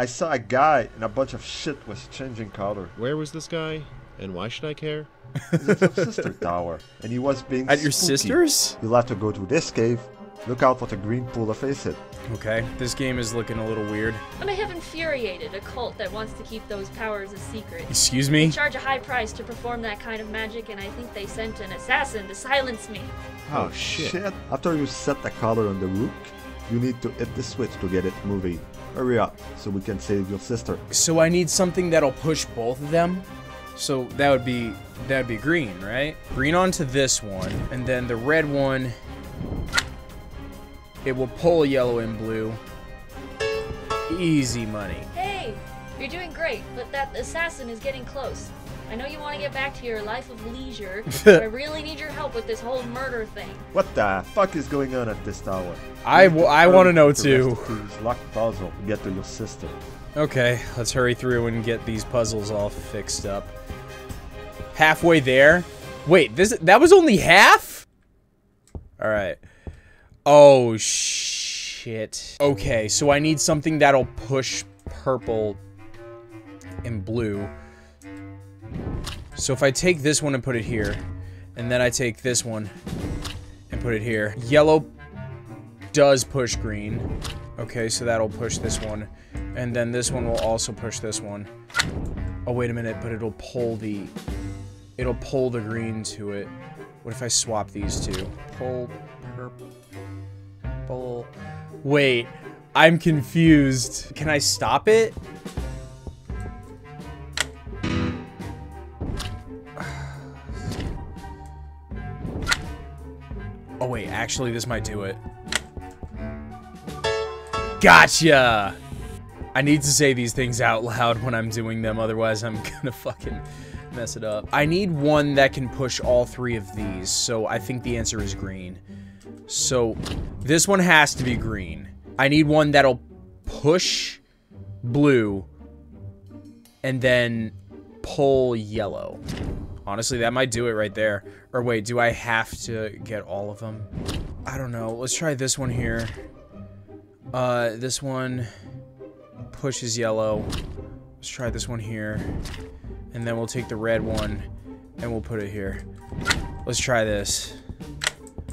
I saw a guy and a bunch of shit was changing color. Where was this guy? And why should I care? It's a sister tower, and he was being At your spooky. sister's? You'll have to go to this cave. Look out for the green pool of acid. Okay, this game is looking a little weird. And I have infuriated a cult that wants to keep those powers a secret. Excuse me? Charge a high price to perform that kind of magic, and I think they sent an assassin to silence me. Oh, oh shit. After you set the color on the rook, you need to hit the switch to get it moving. Hurry up, so we can save your sister. So I need something that'll push both of them. So that would be that would be green, right? Green onto this one, and then the red one. It will pull yellow and blue. Easy money. Hey, you're doing great, but that assassin is getting close. I know you want to get back to your life of leisure, but I really need your help with this whole murder thing. What the fuck is going on at this tower? I, w- I want to know too. rest of this locked puzzle to get to your sister. Okay, let's hurry through and get these puzzles all fixed up. Halfway there. Wait, this that was only half? All right. Oh shit. Okay, so I need something that'll push purple and blue. So if I take this one and put it here, and then I take this one and put it here, yellow does push green. Okay, so that'll push this one. And then this one will also push this one. Oh, wait a minute, but it'll pull the... It'll pull the green to it. What if I swap these two? Pull, purple, pull... Wait, I'm confused. Can I stop it? Wait, actually this might do it. Gotcha! I need to say these things out loud when I'm doing them, otherwise I'm gonna fucking mess it up. I need one that can push all three of these, so I think the answer is green. So, this one has to be green. I need one that'll push blue and then pull yellow. Honestly, that might do it right there. Or wait, do I have to get all of them? I don't know. Let's try this one here. Uh, this one pushes yellow. Let's try this one here. And then we'll take the red one and we'll put it here. Let's try this.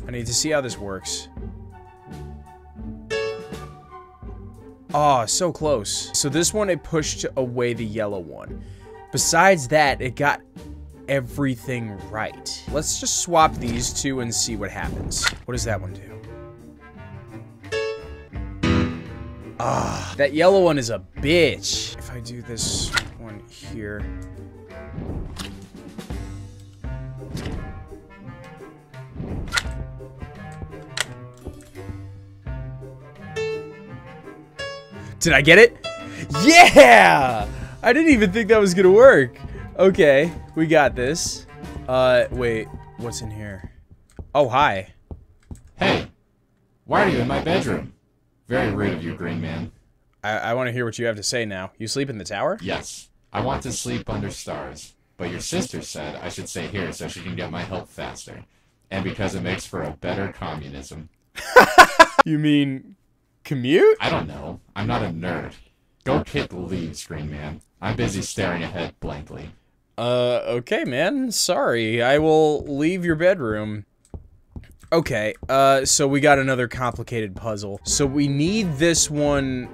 I need to see how this works. Oh, so close. So this one, it pushed away the yellow one. Besides that, it got everything right. Let's just swap these two and see what happens. What does that one do? Ah, that yellow one is a bitch. If I do this one here. Did I get it? Yeah! I didn't even think that was gonna work. Okay, we got this. Uh, wait, what's in here? Oh, hi. Hey, why are you in my bedroom? Very rude of you, Green Man. I, I want to hear what you have to say now. You sleep in the tower? Yes, I want to sleep under stars, but your sister said I should stay here so she can get my help faster, and because it makes for a better communism. You mean commute? I don't know. I'm not a nerd. Go kick the leaves, Green Man. I'm busy staring ahead blankly. Uh, okay, man. Sorry. I will leave your bedroom. Okay, uh, so we got another complicated puzzle. So we need this one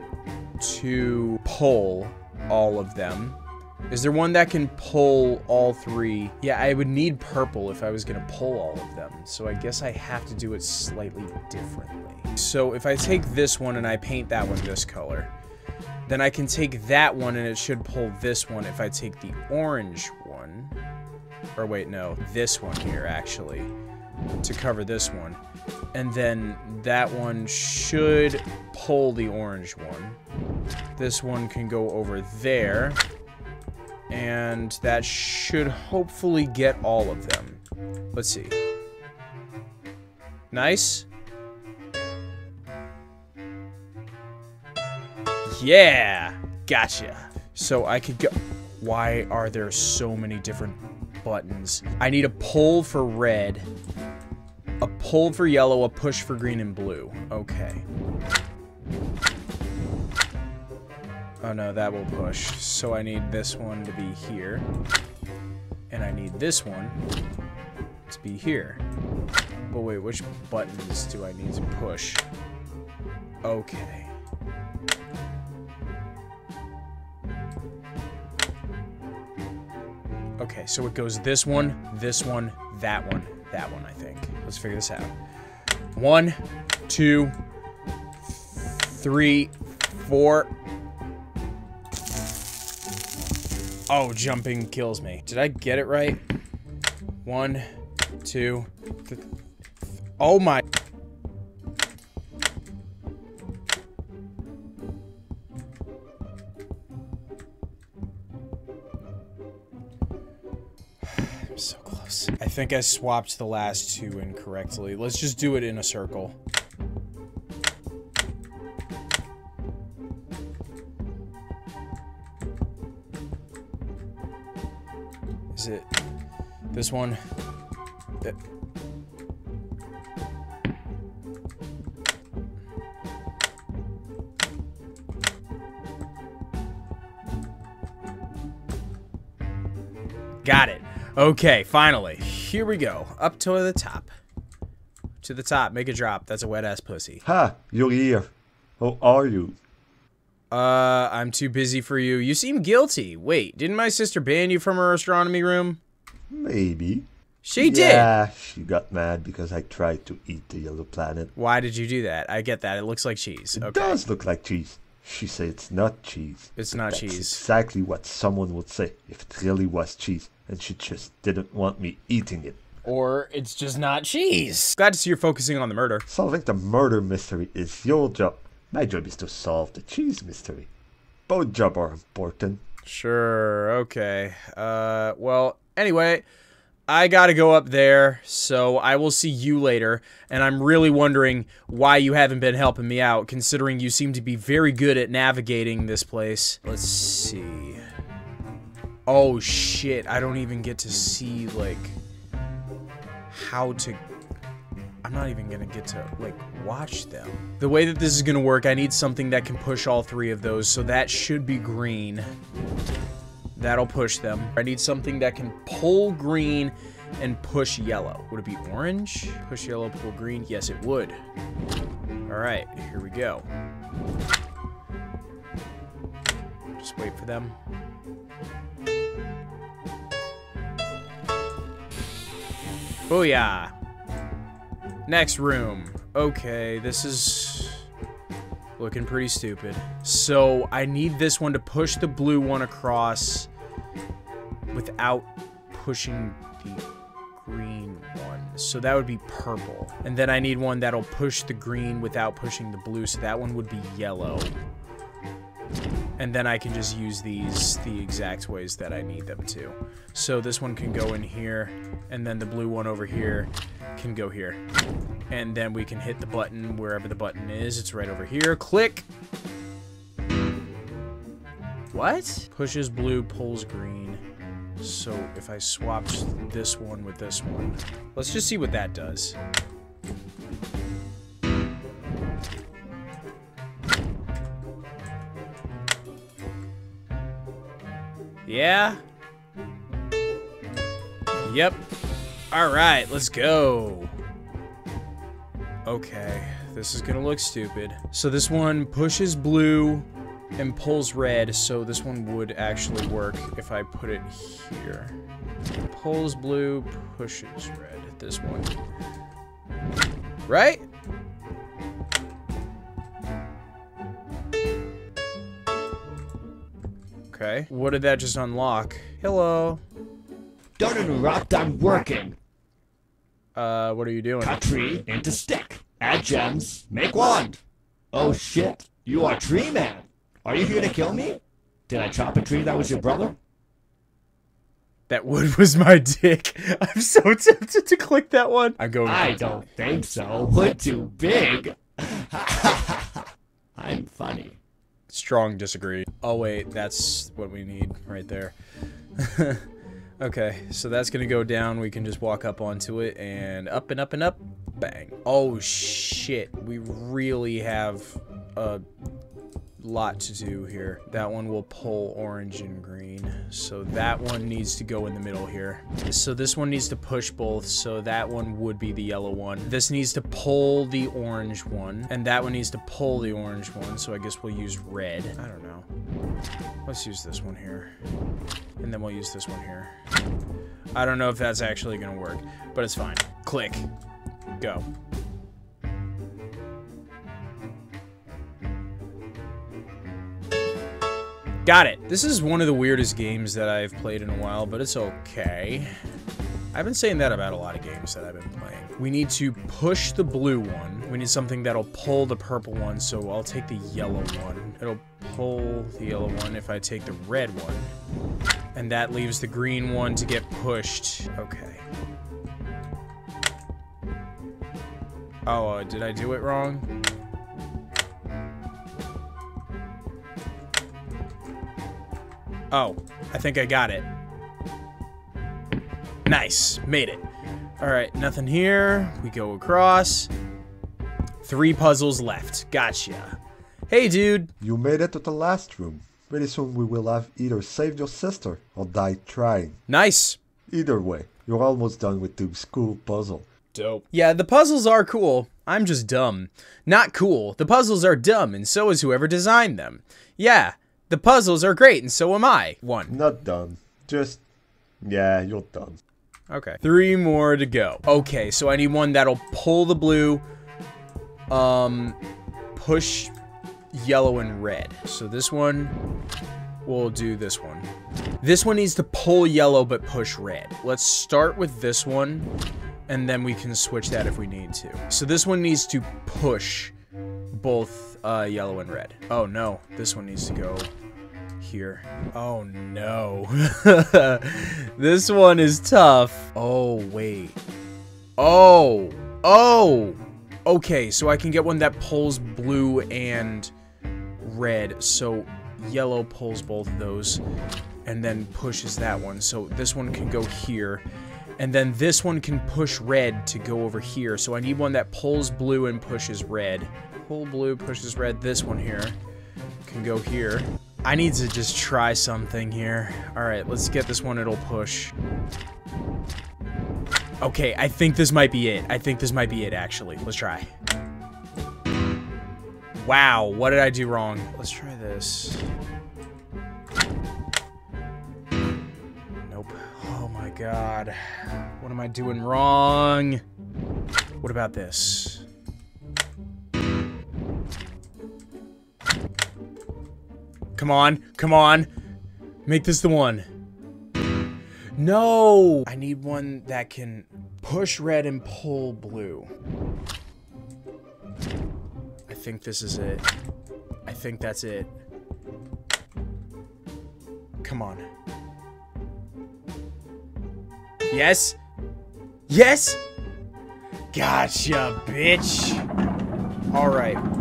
to pull all of them. Is there one that can pull all three? Yeah, I would need purple if I was gonna pull all of them. So I guess I have to do it slightly differently. So if I take this one and I paint that one this color, then I can take that one and it should pull this one if I take the orange one. Or wait, no, this one here actually to cover this one. And then that one should pull the orange one. This one can go over there. And that should hopefully get all of them. Let's see. Nice. Yeah! Gotcha. So I could go... Why are there so many different buttons? I need a pull for red, a pull for yellow, a push for green and blue. Okay. Oh no, that will push. So I need this one to be here. And I need this one to be here. But wait, which buttons do I need to push? Okay. Okay, so it goes this one, this one, that one, that one, I think. Let's figure this out. One, two, three, four. Oh, jumping kills me. Did I get it right? One, two, oh my. Close. I think I swapped the last two incorrectly. Let's just do it in a circle. Is it this one? Okay, finally. Here we go. Up to the top. To the top. Make a drop. That's a wet ass pussy. Ha, you're here. How are you? Uh, I'm too busy for you. You seem guilty. Wait, didn't my sister ban you from her astronomy room? Maybe. She did. Yeah, she got mad because I tried to eat the yellow planet. Why did you do that? I get that. It looks like cheese. It Okay. does look like cheese. She said it's not cheese. It's not That's cheese. exactly what someone would say if it really was cheese, and she just didn't want me eating it. Or it's just not cheese. Glad to see you're focusing on the murder. Solving the murder mystery is your job. My job is to solve the cheese mystery. Both jobs are important. Sure, okay. Uh, well, anyway, I gotta go up there, so I will see you later. And I'm really wondering why you haven't been helping me out, considering you seem to be very good at navigating this place. Let's see. Oh shit, I don't even get to see, like, how to I'm not even gonna get to like watch them. The way that this is gonna work, I need something that can push all three of those, so that should be green. That'll push them. I need something that can pull green and push yellow. Would it be orange? Push yellow, pull green? Yes, it would. All right, here we go. Just wait for them. Oh, Booyah! Next room. Okay, this is looking pretty stupid. So I need this one to push the blue one across without pushing the green one. So that would be purple. And then I need one that'll push the green without pushing the blue. So that one would be yellow. And then I can just use these the exact ways that I need them to. So this one can go in here, and then the blue one over here can go here. And then we can hit the button wherever the button is. It's right over here. Click. What? Pushes blue, pulls green. So if I swapped this one with this one, let's just see what that does. Yeah? Yep. Alright, let's go. Okay, this is gonna look stupid. So this one pushes blue and pulls red, so this one would actually work if I put it here. Pulls blue, pushes red. This one. Right? Okay. What did that just unlock? Hello. Don't interrupt, I'm working. Uh, what are you doing? Cut tree into stick. Add gems. Make wand. Oh shit, you are Tree Man. Are you here to kill me? Did I chop a tree that was your brother? That wood was my dick. I'm so tempted to click that one. I'm going. I don't think so. Wood too big. I'm funny. Strong disagree. Oh wait, that's what we need right there. okay, so that's gonna go down. We can just walk up onto it and up and up and up. Bang. Oh shit, we really have a lot to do here. That one will pull orange and green. So that one needs to go in the middle here. So this one needs to push both. So that one would be the yellow one. This needs to pull the orange one. And that one needs to pull the orange one. So I guess we'll use red. I don't know. Let's use this one here. And then we'll use this one here. I don't know if that's actually going to work, but it's fine. Click. Go. Got it. This is one of the weirdest games that I've played in a while, but it's okay. I've been saying that about a lot of games that I've been playing. We need to push the blue one. We need something that'll pull the purple one, so I'll take the yellow one. It'll pull the yellow one if I take the red one. And that leaves the green one to get pushed. Okay. Oh, uh, did I do it wrong? Oh, I think I got it. Nice, made it. All right, nothing here. We go across. Three puzzles left. Gotcha. Hey, dude. You made it to the last room. Pretty soon we will have either saved your sister or died trying. Nice. Either way, you're almost done with the school puzzle. Dope. Yeah, the puzzles are cool. I'm just dumb. Not cool. The puzzles are dumb, and so is whoever designed them. Yeah, the puzzles are great, and so am I. One. Not done. Just, yeah, you're done. Okay. Three more to go. Okay, so I need one that'll pull the blue, um, push yellow and red. So this one, we'll do this one. This one needs to pull yellow but push red. Let's start with this one, and then we can switch that if we need to. So this one needs to push both uh, yellow and red. Oh no, this one needs to go here. Oh no. this one is tough. Oh, wait. Oh. Oh. Okay, so I can get one that pulls blue and red. So yellow pulls both of those and then pushes that one. So this one can go here. And then this one can push red to go over here. So I need one that pulls blue and pushes red. Pull blue, pushes red. This one here can go here. I need to just try something here. Alright, let's get this one, it'll push. Okay, I think this might be it. I think this might be it, actually. Let's try. Wow, what did I do wrong? Let's try this. Nope. Oh my god. What am I doing wrong? What about this? Come on, come on. Make this the one. No! I need one that can push red and pull blue. I think this is it. I think that's it. Come on. Yes? Yes? Gotcha, bitch! Alright.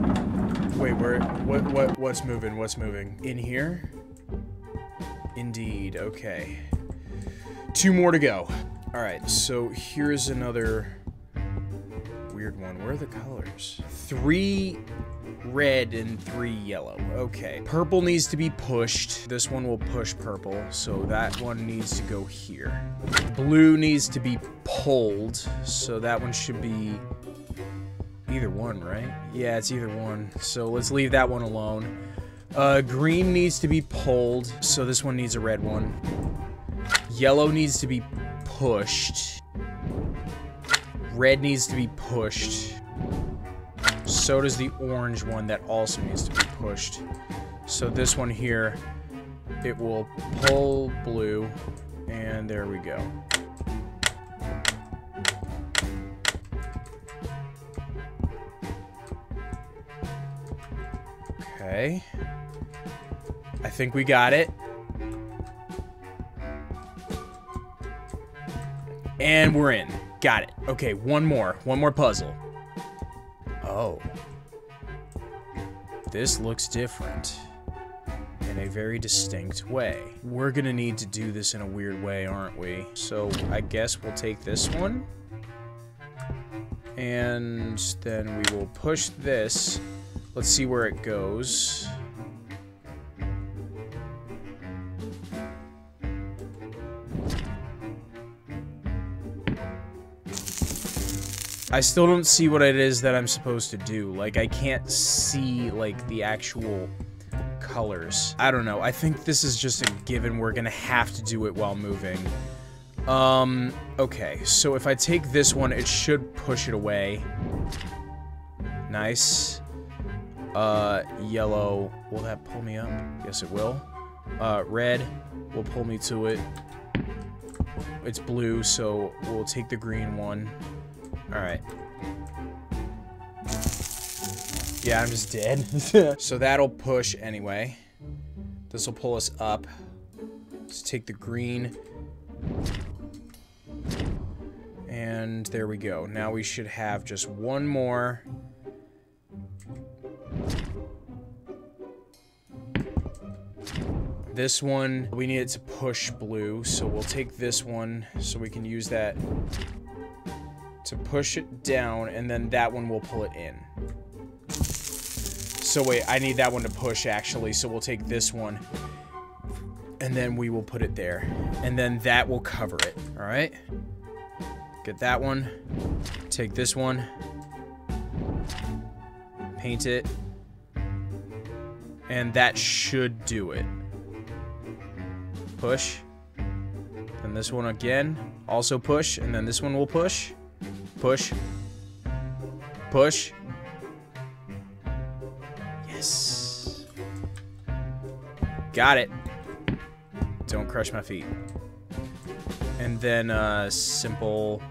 Wait, where? What? What? What's moving? What's moving? In here? Indeed. Okay. Two more to go. All right. So here's another weird one. Where are the colors? Three red and three yellow. Okay. Purple needs to be pushed. This one will push purple, so that one needs to go here. Blue needs to be pulled, so that one should be Either one, right? Yeah, it's either one. So let's leave that one alone. Uh, green needs to be pulled, so this one needs a red one. Yellow needs to be pushed. Red needs to be pushed. So does the orange one that also needs to be pushed. So this one here, it will pull blue, and there we go. Okay. I think we got it. And we're in. Got it. Okay, one more. One more puzzle. Oh. This looks different. In a very distinct way. We're gonna need to do this in a weird way, aren't we? So, I guess we'll take this one. And then we will push this Let's see where it goes. I still don't see what it is that I'm supposed to do. Like, I can't see, like, the actual colors. I don't know. I think this is just a given. We're gonna have to do it while moving. Um, okay. So if I take this one, it should push it away. Nice. Uh, yellow. Will that pull me up? Yes, it will. Uh, red will pull me to it. It's blue, so we'll take the green one. Alright. Yeah, I'm just dead. so that'll push anyway. This will pull us up. Let's take the green. And there we go. Now we should have just one more. This one, we need it to push blue, so we'll take this one so we can use that to push it down, and then that one will pull it in. So wait, I need that one to push, actually, so we'll take this one, and then we will put it there. And then that will cover it, alright? Get that one. Take this one. Paint it. And that should do it. Push. And this one again. Also push. And then this one will push. Push. Push. Yes. Got it. Don't crush my feet. And then uh, simple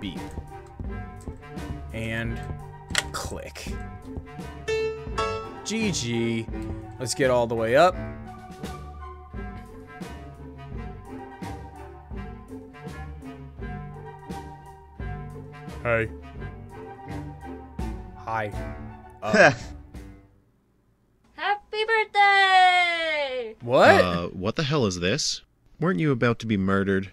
beep. And click. GG. Let's get all the way up. Hey. Hi. Happy birthday! What? Uh, what the hell is this? Weren't you about to be murdered?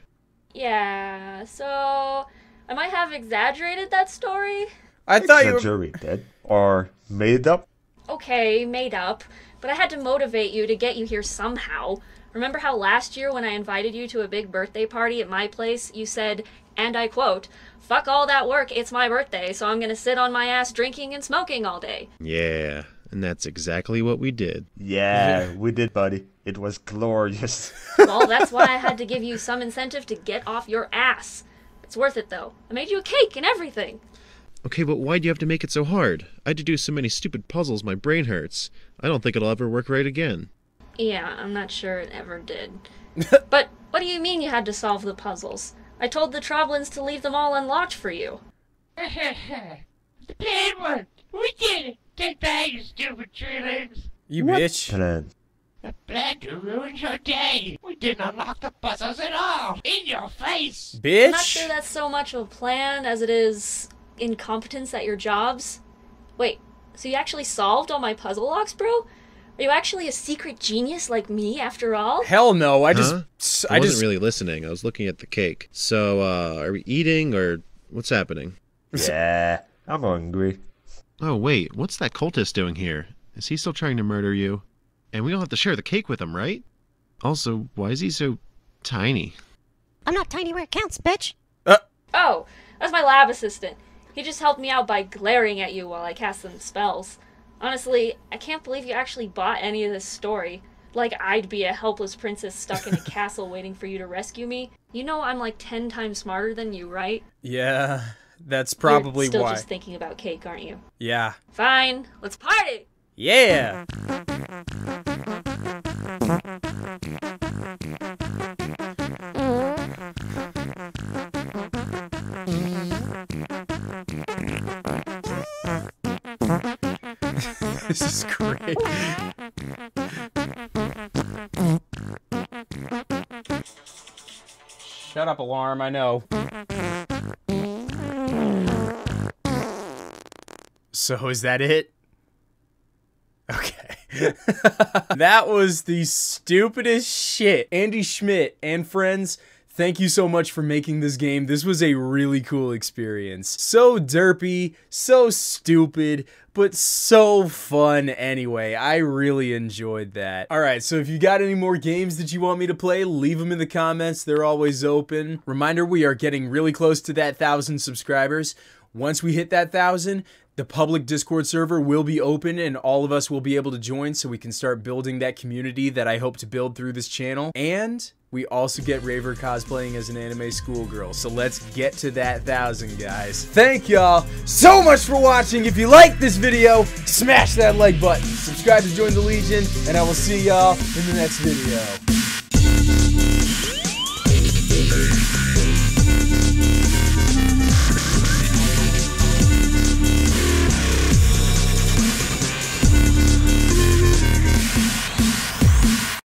Yeah, so I might have exaggerated that story. I thought you were... Exaggerated or made up? Okay, made up, but I had to motivate you to get you here somehow. Remember how last year when I invited you to a big birthday party at my place, you said, and I quote, fuck all that work, it's my birthday, so I'm gonna sit on my ass drinking and smoking all day. Yeah, and that's exactly what we did. Yeah, we did, buddy. It was glorious. Well, that's why I had to give you some incentive to get off your ass. It's worth it though. I made you a cake and everything. Okay, but why do you have to make it so hard? I had to do so many stupid puzzles, my brain hurts. I don't think it'll ever work right again. Yeah, I'm not sure it ever did. but what do you mean you had to solve the puzzles? I told the Troblins to leave them all unlocked for you. the bad one! We did it! Get back, you stupid treelings! You bitch. Plan. The plan to ruin your day! We didn't unlock the puzzles at all! In your face! Bitch. I'm not sure that's so much of a plan as it is incompetence at your jobs. Wait, so you actually solved all my puzzle locks, bro? Are you actually a secret genius like me after all? Hell no. I just... Huh? I, I wasn't just... really listening. I was looking at the cake. So, uh, are we eating or what's happening? Yeah, I'm hungry. Oh, wait, what's that cultist doing here? Is he still trying to murder you? And we don't have to share the cake with him, right? Also, why is he so tiny? I'm not tiny where it counts, bitch. Oh, that's my lab assistant. He just helped me out by glaring at you while I cast some spells. Honestly, I can't believe you actually bought any of this story. Like I'd be a helpless princess stuck in a castle waiting for you to rescue me. You know I'm like ten times smarter than you, right? Yeah, that's You're probably still why. just thinking about cake, aren't you? Yeah. Fine, let's party! Yeah. this is great. Shut up, alarm. I know. So is that it? Okay. that was the stupidest shit. Andy Schmidt and friends, thank you so much for making this game. This was a really cool experience. So derpy, so stupid, but so fun anyway. I really enjoyed that. All right, so if you got any more games that you want me to play, leave them in the comments. They're always open. Reminder, we are getting really close to that 1,000 subscribers. Once we hit that thousand, the public Discord server will be open and all of us will be able to join so we can start building that community that I hope to build through this channel. And we also get Raver cosplaying as an anime schoolgirl. So let's get to that thousand, guys. Thank y'all so much for watching. If you like this video, smash that like button. Subscribe to join the Legion, and I will see y'all in the next video.